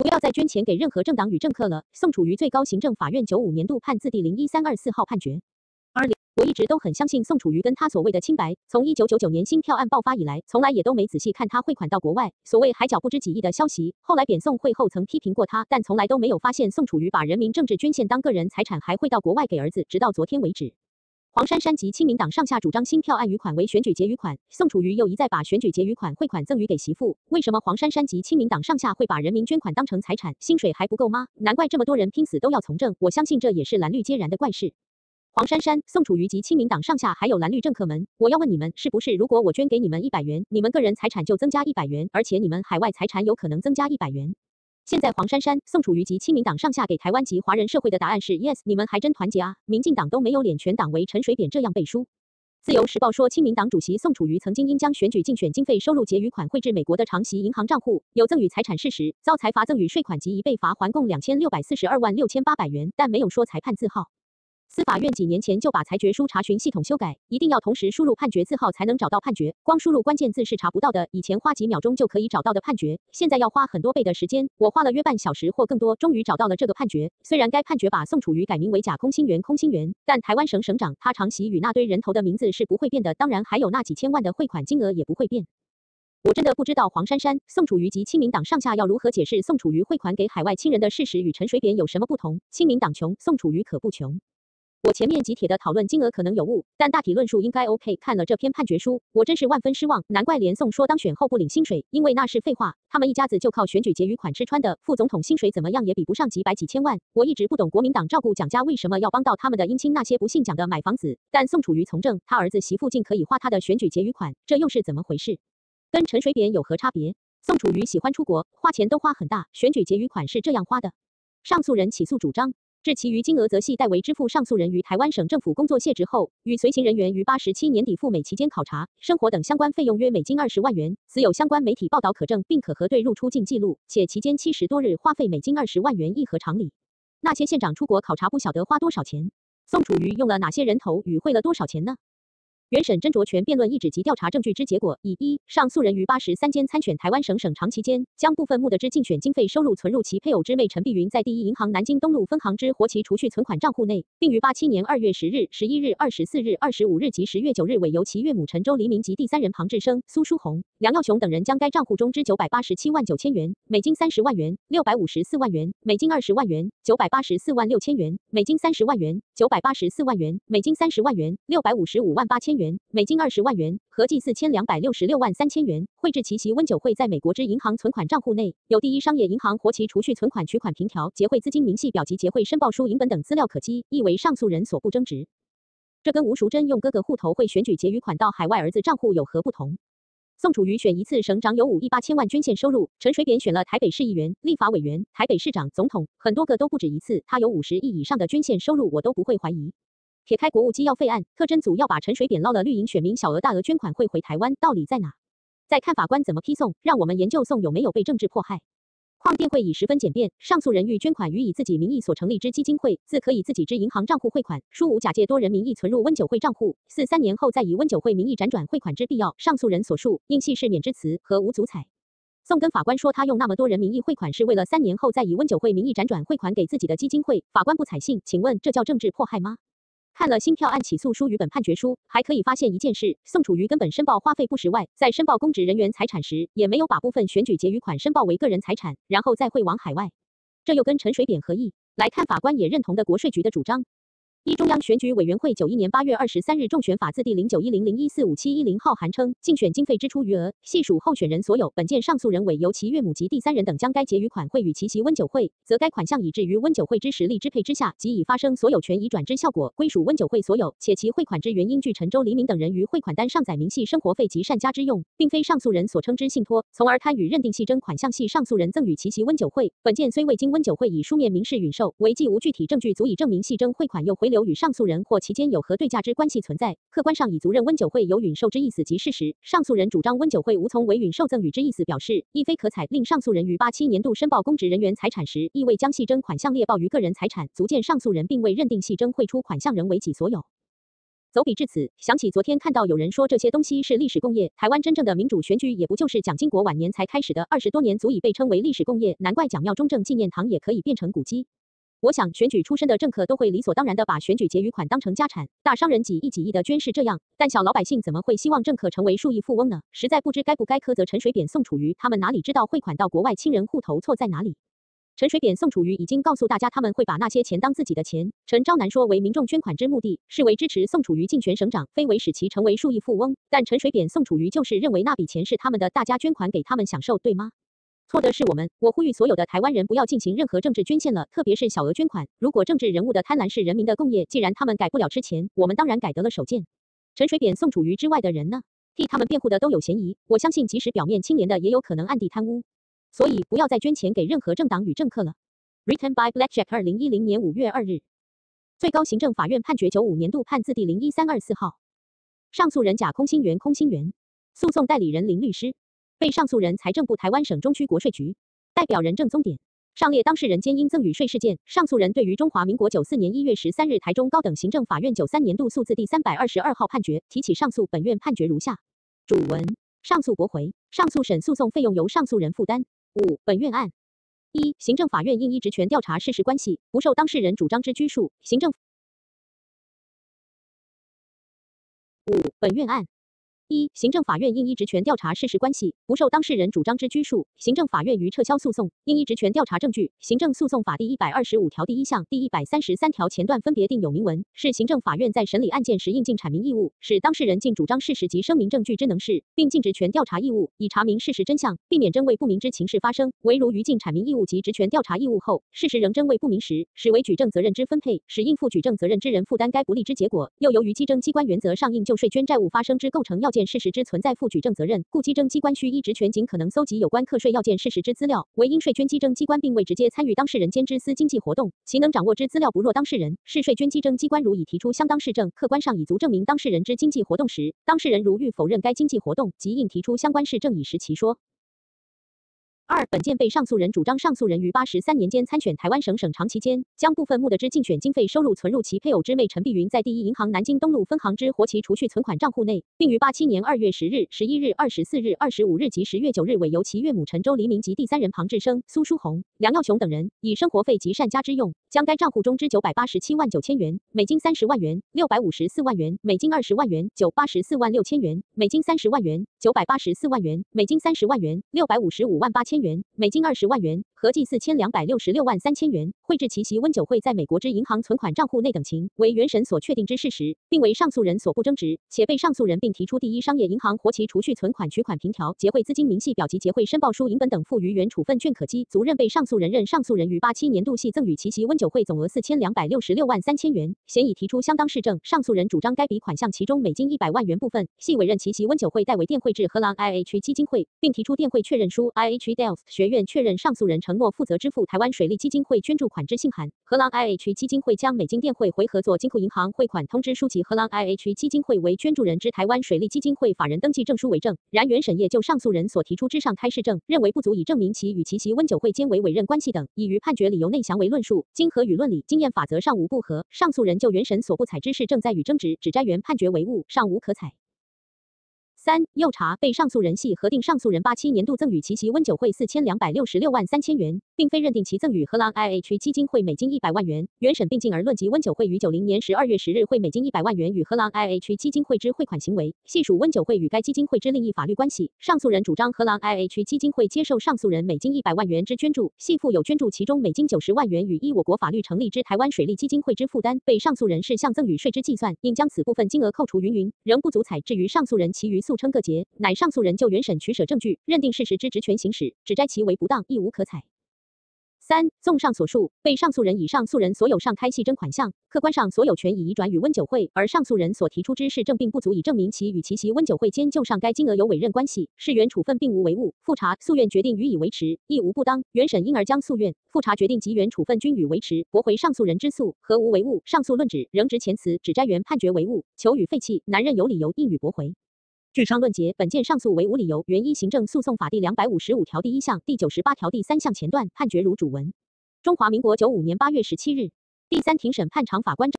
不要再捐钱给任何政党与政客了。宋楚瑜最高行政法院九五年度判字第零一三二四号判决。而我一直都很相信宋楚瑜跟他所谓的清白。从一九九九年新票案爆发以来，从来也都没仔细看他汇款到国外，所谓海角不知几亿的消息。后来贬宋会后曾批评过他，但从来都没有发现宋楚瑜把人民政治捐献当个人财产，还汇到国外给儿子。直到昨天为止。黄珊珊及亲民党上下主张新票案余款为选举结余款，宋楚瑜又一再把选举结余款汇款赠予给媳妇。为什么黄珊珊及亲民党上下会把人民捐款当成财产？薪水还不够吗？难怪这么多人拼死都要从政。我相信这也是蓝绿皆然的怪事。黄珊珊、宋楚瑜及亲民党上下还有蓝绿政客们，我要问你们，是不是如果我捐给你们一百元，你们个人财产就增加一百元，而且你们海外财产有可能增加一百元？现在黄珊珊、宋楚瑜及亲民党上下给台湾及华人社会的答案是 yes，你们还真团结啊！民进党都没有脸，全党为陈水扁这样背书。自由时报说，亲民党主席宋楚瑜曾经因将选举竞选经费收入结余款汇至美国的长期银行账户，有赠与财产事实，遭财阀赠与税款及已被罚还共两千六百四十二万六千八百元，但没有说裁判字号。司法院几年前就把裁决书查询系统修改，一定要同时输入判决字号才能找到判决，光输入关键字是查不到的。以前花几秒钟就可以找到的判决，现在要花很多倍的时间。我花了约半小时或更多，终于找到了这个判决。虽然该判决把宋楚瑜改名为假空心元空心元，但台湾省省长他常喜与那堆人头的名字是不会变的，当然还有那几千万的汇款金额也不会变。我真的不知道黄珊珊、宋楚瑜及亲民党上下要如何解释宋楚瑜汇款给海外亲人的事实与陈水扁有什么不同。亲民党穷，宋楚瑜可不穷。我前面几帖的讨论金额可能有误，但大体论述应该 OK。看了这篇判决书，我真是万分失望。难怪连宋说当选后不领薪水，因为那是废话。他们一家子就靠选举结余款吃穿的，副总统薪水怎么样也比不上几百几千万。我一直不懂国民党照顾蒋家为什么要帮到他们的姻亲那些不姓蒋的买房子，但宋楚瑜从政，他儿子媳妇竟可以花他的选举结余款，这又是怎么回事？跟陈水扁有何差别？宋楚瑜喜欢出国，花钱都花很大，选举结余款是这样花的。上诉人起诉主张。至其余金额，则系代为支付上诉人于台湾省政府工作卸职后，与随行人员于八十七年底赴美期间考察、生活等相关费用约美金二十万元。此有相关媒体报道可证，并可核对入出境记录，且期间七十多日花费美金二十万元，亦合常理。那些县长出国考察，不晓得花多少钱？宋楚瑜用了哪些人头与汇了多少钱呢？原审斟酌权辩论一纸及调查证据之结果，以一上诉人于八十三间参选台湾省省长期间，将部分募得之竞选经费收入存入其配偶之妹陈碧云在第一银行南京东路分行之活期储蓄存款账户内，并于八七年二月十日、十一日、二十四日、二十五日及十月九日委由其岳母陈周黎明及第三人庞志生、苏书红、梁耀雄等人将该账户中之九百八十七万九千元、美金三十万元、六百五十四万元、美金二十万元、九百八十四万六千元、美金三十万元、九百八十四万元、美金三十万元、六百五十五万八千元、元美金二十万元，合计四千两百六十六万三千元，汇至其其温酒会在美国之银行存款账户内，有第一商业银行活期储蓄存款取款凭条、结汇资金明细表及结汇申报书影本等资料可稽，亦为上诉人所不争执。这跟吴淑珍用哥哥户头汇选举结余款到海外儿子账户有何不同？宋楚瑜选一次省长有五亿八千万捐献收入，陈水扁选了台北市议员、立法委员、台北市长、总统，很多个都不止一次，他有五十亿以上的捐献收入，我都不会怀疑。撇开国务机要费案，特侦组要把陈水扁捞了绿营选民小额大额捐款汇回台湾，道理在哪？再看法官怎么批送，让我们研究宋有没有被政治迫害。况电会已十分简便，上诉人欲捐款于以自己名义所成立之基金会，自可以自己之银行账户汇款，书无假借多人名义存入温酒会账户，四三年后再以温酒会名义辗转汇款之必要。上诉人所述应系是免之词和无足采。宋跟法官说他用那么多人名义汇款是为了三年后再以温酒会名义辗转汇款给自己的基金会，法官不采信，请问这叫政治迫害吗？看了新票案起诉书与本判决书，还可以发现一件事：宋楚瑜根本申报花费不实外，在申报公职人员财产时，也没有把部分选举结余款申报为个人财产，然后再汇往海外。这又跟陈水扁合意？来看法官也认同的国税局的主张。一中央选举委员会九一年八月二十三日中选法字第零九一零零一四五七一零号函称，竞选经费支出余额系属候选人所有，本件上诉人委由其岳母及第三人等将该结余款汇与其其温酒会，则该款项已置于温酒会之实力支配之下，即已发生所有权移转之效果，归属温酒会所有，且其汇款之原因据陈州黎明等人于汇款单上载明细生活费及善家之用，并非上诉人所称之信托，从而贪与认定系征款项系上诉人赠与其其温酒会。本件虽未经温酒会以书面明示允受，唯既无具体证据足以证明系征汇款又回流与上诉人。或其间有何对价之关系存在，客观上已足认温酒会有允受之意思及事实。上诉人主张温酒会无从为允受赠与之意思表示，亦非可采。令上诉人于八七年度申报公职人员财产时，亦未将系征款项列报于个人财产，足见上诉人并未认定系征汇出款项人为己所有。走笔至此，想起昨天看到有人说这些东西是历史工业，台湾真正的民主选举也不就是蒋经国晚年才开始的，二十多年足以被称为历史工业，难怪蒋庙中正纪念堂也可以变成古迹。我想选举出身的政客都会理所当然的把选举结余款当成家产，大商人几亿几亿的捐是这样，但小老百姓怎么会希望政客成为数亿富翁呢？实在不知该不该苛责陈水扁、宋楚瑜，他们哪里知道汇款到国外亲人户头错在哪里？陈水扁、宋楚瑜已经告诉大家，他们会把那些钱当自己的钱。陈昭南说为民众捐款之目的，是为支持宋楚瑜竞选省长，非为使其成为数亿富翁。但陈水扁、宋楚瑜就是认为那笔钱是他们的，大家捐款给他们享受，对吗？错的是我们。我呼吁所有的台湾人不要进行任何政治捐献了，特别是小额捐款。如果政治人物的贪婪是人民的共业，既然他们改不了之前，我们当然改得了手贱。陈水扁、宋楚瑜之外的人呢？替他们辩护的都有嫌疑。我相信，即使表面清廉的，也有可能暗地贪污。所以不要再捐钱给任何政党与政客了。Written by Blackjack，二零一零年五月二日，最高行政法院判决九五年度判字第零一三二四号，上诉人甲空心元空心元，诉讼代理人林律师，被上诉人财政部台湾省中区国税局，代表人郑宗典。上列当事人间因赠与税事件，上诉人对于中华民国九四年一月十三日台中高等行政法院九三年度诉字第三百二十二号判决提起上诉，本院判决如下：主文，上诉驳回，上诉审诉讼费用由上诉人负担。五、本院案。一、行政法院应依职权调查事实关系，不受当事人主张之拘束。行政五、本院案。一、行政法院应依职权调查事实关系，不受当事人主张之拘束。行政法院于撤销诉讼，应依职权调查证据。行政诉讼法第一百二十五条第一项、第一百三十三条前段分别定有明文，是行政法院在审理案件时应尽阐明义务，使当事人尽主张事实及声明证据之能事，并尽职权调查义务，以查明事实真相，避免真伪不明之情事发生。唯如于尽阐明义务及职权调查义务后，事实仍真伪不明时，始为举证责任之分配，使应负举证责任之人负担该不利之结果。又由于稽征机关原则上应就税捐债务发生之构成要件。事实之存在负举证责任，故稽征机关需依职权尽可能搜集有关课税要件事实之资料。唯因税捐稽征机关并未直接参与当事人间之私经济活动，其能掌握之资料不若当事人。是税捐稽征机关如已提出相当事证，客观上已足证明当事人之经济活动时，当事人如欲否认该经济活动，即应提出相关事证以实其说。二、本件被上诉人主张，上诉人于八十三年间参选台湾省省长期间，将部分募得之竞选经费收入存入其配偶之妹陈碧云在第一银行南京东路分行之活期储蓄存款账户内，并于八七年二月十日、十一日、二十四日、二十五日及十月九日委由其岳母陈周黎明及第三人庞志生、苏书红、梁耀雄等人以生活费及善家之用，将该账户中之九百八十七万九千元（美金三十万元、六百五十四万元、美金二十万元、九八十四万六千元、美金三十万元、九百八十四万元、美金三十万元、六百五十五万八千元、美金二十万元，合计四千两百六十六万三千元，汇至其媳温酒会在美国之银行存款账户内等情，为原审所确定之事实，并为上诉人所不争执，且被上诉人并提出第一商业银行活期储蓄存款取款凭条、结汇资金明细表及结汇申报书影本等附于原处分卷可稽，足认被上诉人认上诉人于八七年度系赠与其媳温酒会总额四千两百六十六万三千元，现已提出相当事证，上诉人主张该笔款项其中美金一百万元部分系委任其媳温酒会代为电汇至荷兰 I H 基金会，并提出电汇确认书 ihdl 学院确认上诉人承诺负责支付台湾水利基金会捐助款之信函，荷兰 IH 基金会将美金电汇回合作金库银行汇款通知书及荷兰 IH 基金会为捐助人之台湾水利基金会法人登记证书为证。然原审业就上诉人所提出之上开示证，认为不足以证明其与其媳温酒会间为委任关系等，已于判决理由内详为论述。经合与论理经验法则上无不合，上诉人就原审所不采之事正在与争执，只摘原判决为误，尚无可采。三、又查被上诉人系核定上诉人八七年度赠与其媳温酒会四千两百六十六万三千元，并非认定其赠与荷兰 IH 基金会美金一百万元。原审并进而论及温酒会于九零年十二月十日汇美金一百万元与荷兰 IH 基金会之汇款行为，系属温酒会与该基金会之另一法律关系。上诉人主张荷兰 IH 基金会接受上诉人美金一百万元之捐助，系负有捐助其中美金九十万元与依我国法律成立之台湾水利基金会之负担。被上诉人是向赠与税之计算，应将此部分金额扣除。云云，仍不足采。至于上诉人其余诉称各节，乃上诉人就原审取舍证据，认定事实之职权行使，只摘其为不当，亦无可采。三、综上所述，被上诉人以上诉人所有上开系征款项，客观上所有权已移转与温酒会，而上诉人所提出之事证并不足以证明其与其媳温酒会间就上该金额有委任关系，是原处分并无违误。复查诉愿决定予以维持，亦无不当。原审因而将诉愿、复查决定及原处分均予维持，驳回上诉人之诉，何无违误？上诉论旨仍执前词，只摘原判决为误，求予废弃。男认有理由，应予驳回。据上论结，本件上诉为无理由，原依行政诉讼法第两百五十五条第一项、第九十八条第三项前段判决如主文。中华民国九五年八月十七日，第三庭审判长法官。